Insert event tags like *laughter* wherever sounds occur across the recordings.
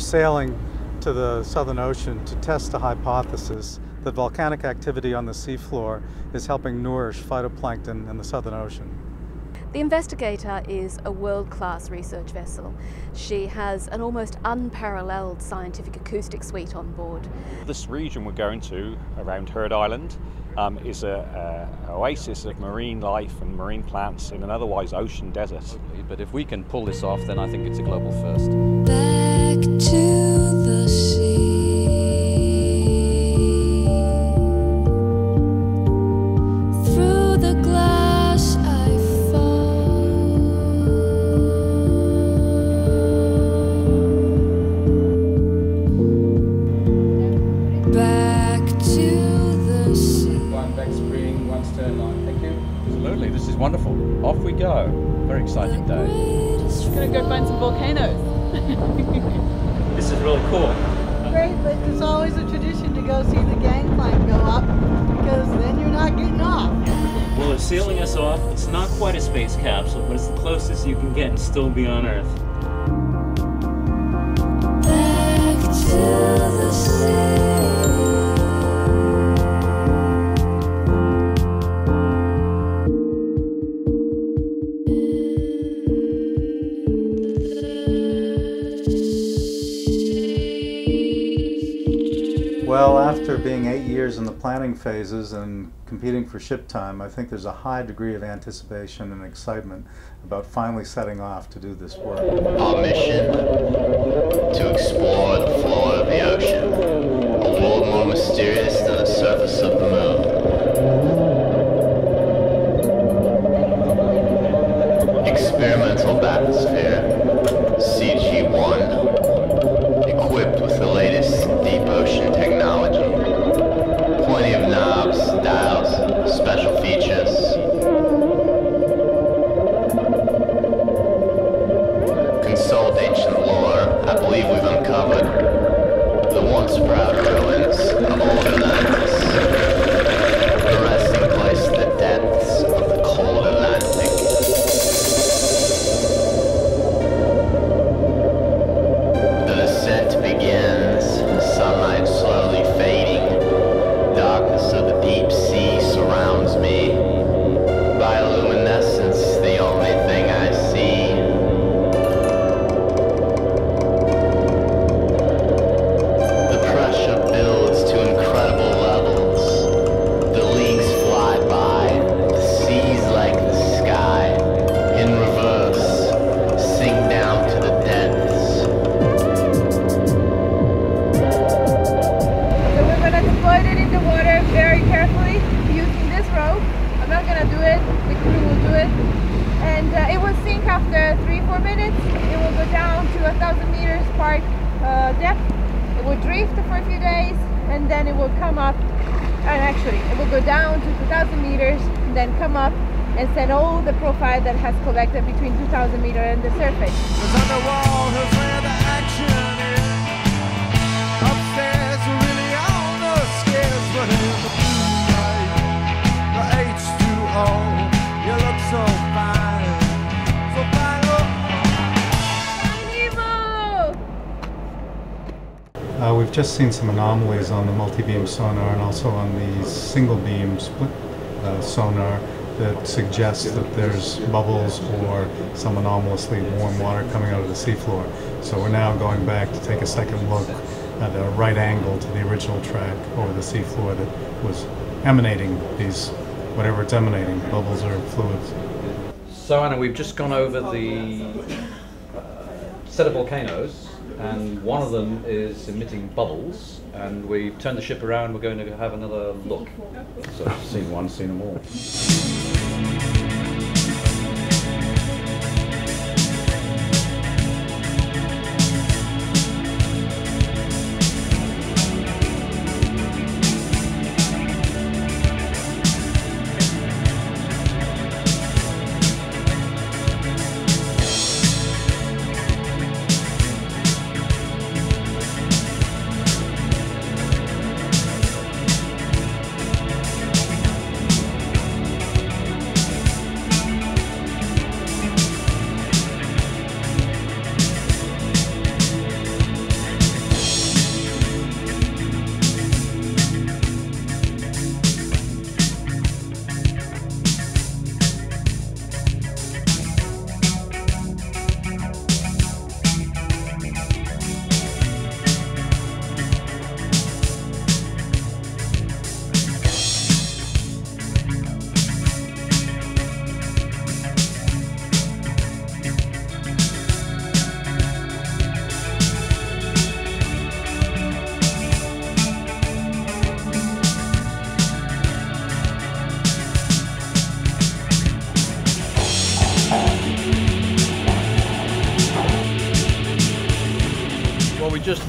are sailing to the Southern Ocean to test a hypothesis that volcanic activity on the seafloor is helping nourish phytoplankton in the Southern Ocean. The Investigator is a world-class research vessel. She has an almost unparalleled scientific acoustic suite on board. This region we're going to, around Heard Island, um, is an oasis of marine life and marine plants in an otherwise ocean desert. But if we can pull this off, then I think it's a global first. Absolutely, this is wonderful. Off we go. Very exciting day. Just gonna go find some volcanoes. *laughs* This is really cool. Great, but it's always a tradition to go see the gangplank go up because then you're not getting off. Well, it's sailing us off. It's not quite a space capsule, but it's the closest you can get and still be on Earth. Planning phases and competing for ship time, I think there's a high degree of anticipation and excitement about finally setting off to do this work. Our mission to explore the floor of the ocean, a world more mysterious than the surface of the moon. Will go down to 2,000 meters, then come up and send all the profile that has collected between 2,000 meter and the surface. Uh, we've just seen some anomalies on the multi-beam sonar and also on the single-beam split uh, sonar that suggests that there's bubbles or some anomalously warm water coming out of the seafloor. So we're now going back to take a second look at a right angle to the original track over the seafloor that was emanating these, whatever it's emanating, bubbles or fluids. So, Anna, we've just gone over the uh, set of volcanoes, and one of them is emitting bubbles, and we've turned the ship around. We're going to have another look. So, seen one, seen them all.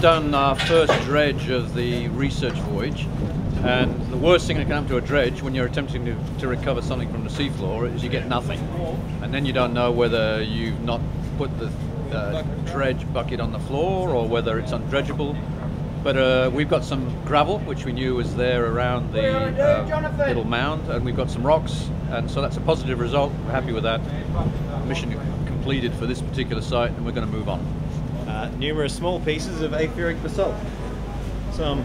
Just done our first dredge of the research voyage, and the worst thing that can happen to a dredge when you're attempting to, to recover something from the seafloor is you get nothing, and then you don't know whether you've not put the uh, dredge bucket on the floor or whether it's undredgeable. But uh, we've got some gravel, which we knew was there around the uh, little mound, and we've got some rocks, and so that's a positive result. We're happy with that. Mission completed for this particular site, and we're going to move on. Numerous small pieces of aphyric basalt. Some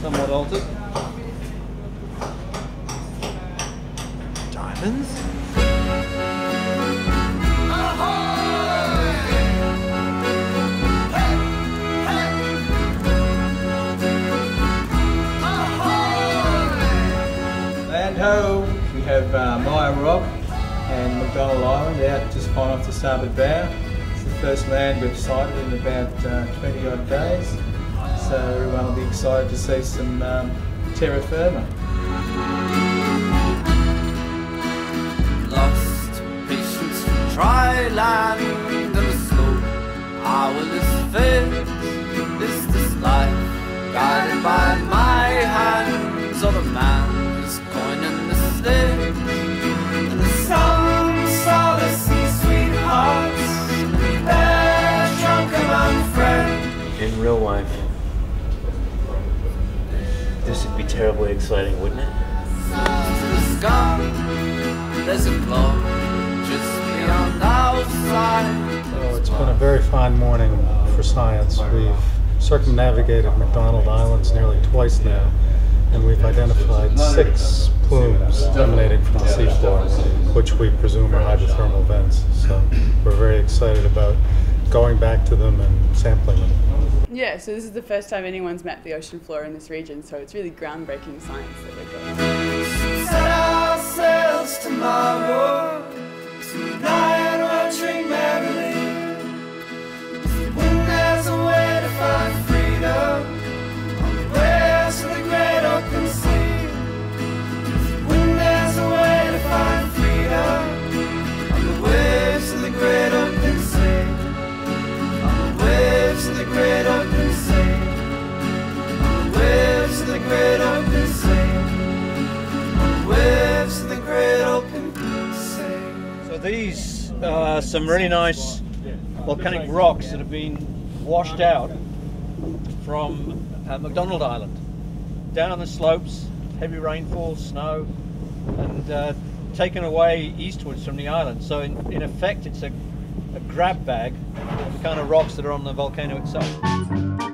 somewhat altered. Diamonds? Land ho, we have uh, Meyer Rock and McDonald Island out just fine off the starboard bow. First land we've sighted in about uh, 20 odd days. So everyone will be excited to see some um, terra firma. Lost patience from land and a slow hourless fate. Is this life guided by terribly exciting, wouldn't it? So it's been a very fine morning for science. We've circumnavigated McDonald Islands nearly twice now, and we've identified six plumes emanating from the seafloor, which we presume are hydrothermal vents. So we're very excited about going back to them and sampling them. Yeah, so this is the first time anyone's mapped the ocean floor in this region, so it's really groundbreaking science that we're doing. These are some really nice volcanic rocks that have been washed out from uh, McDonald Island. Down on the slopes, heavy rainfall, snow, and uh, taken away eastwards from the island. So in, in effect it's a, a grab bag of the kind of rocks that are on the volcano itself.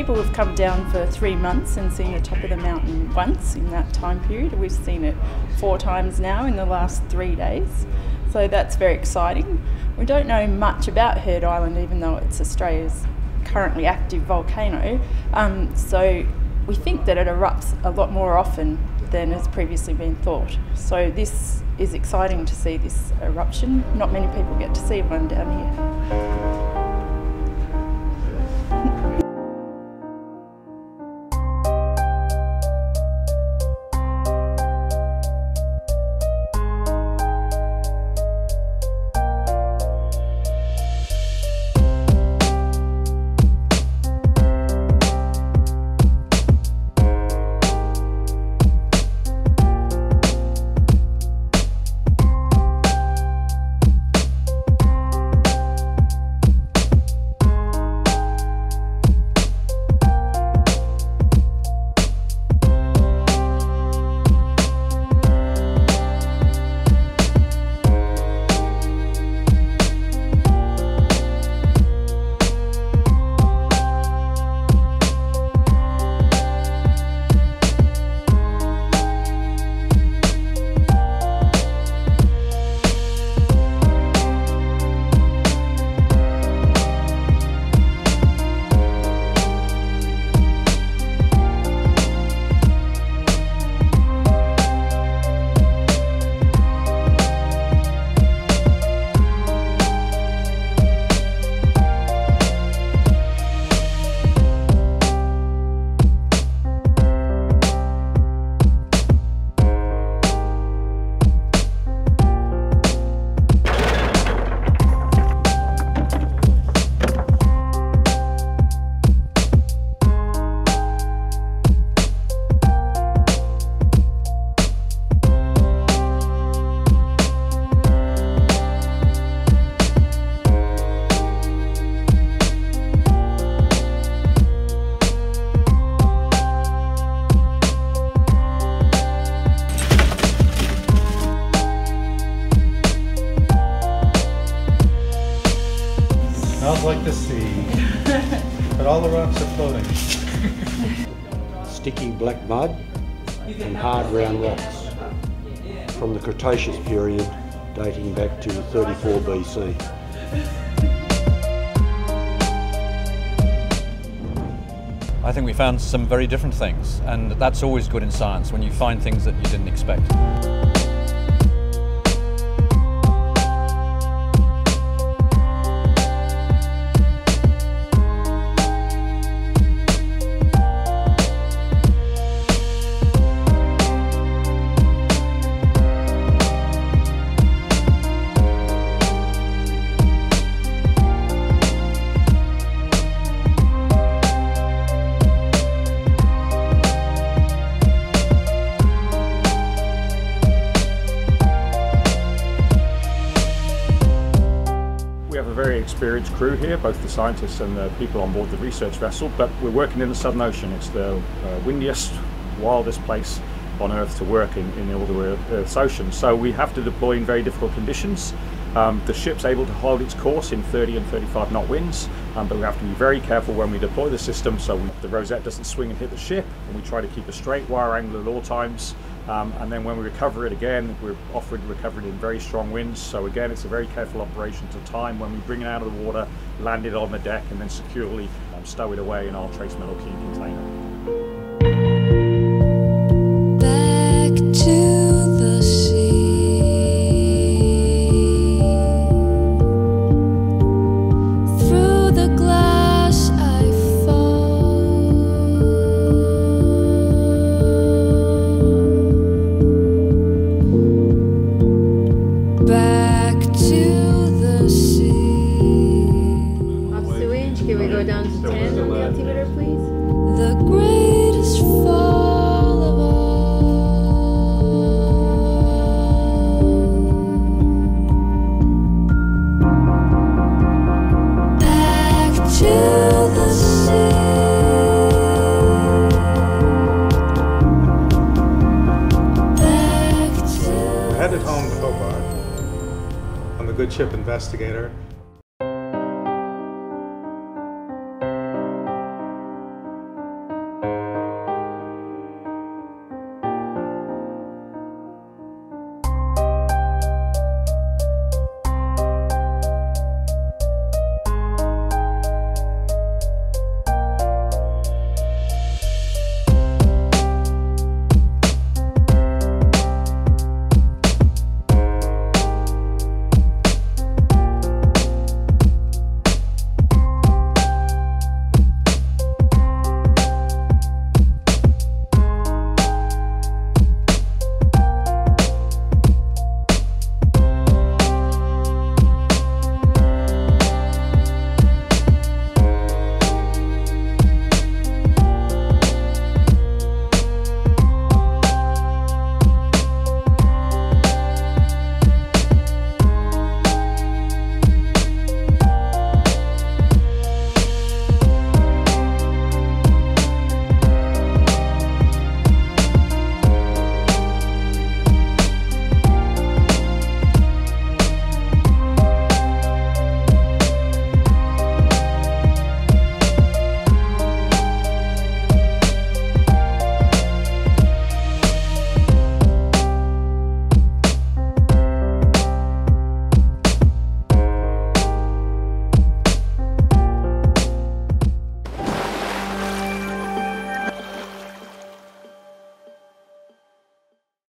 People have come down for three months and seen the top of the mountain once in that time period. We've seen it four times now in the last three days. So that's very exciting. We don't know much about Heard Island, even though it's Australia's currently active volcano. Um, so we think that it erupts a lot more often than has previously been thought. So this is exciting to see this eruption. Not many people get to see one down here. Sticky black mud and hard round rocks from the Cretaceous period dating back to 34 BC. I think we found some very different things, and that's always good in science when you find things that you didn't expect. Crew here, both the scientists and the people on board the research vessel, but we're working in the Southern Ocean. It's the uh, windiest, wildest place on Earth to work in, in all the Earth's ocean. So we have to deploy in very difficult conditions. Um, the ship's able to hold its course in 30 and 35 knot winds, um, but we have to be very careful when we deploy the system so we, the rosette doesn't swing and hit the ship, and we try to keep a straight wire angle at all times. Um, and then when we recover it again, we're offering recovery in very strong winds. So again, it's a very careful operation to time when we bring it out of the water, land it on the deck, and then securely um, stow it away in our trace metal key container. Investigator.